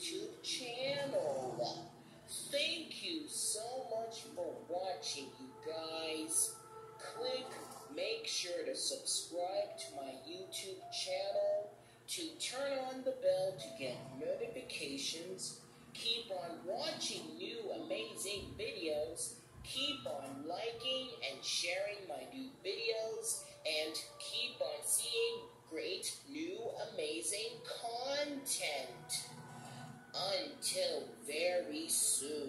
YouTube channel. Thank you so much for watching, you guys. Click, make sure to subscribe to my YouTube channel, to turn on the bell to get notifications Until very soon,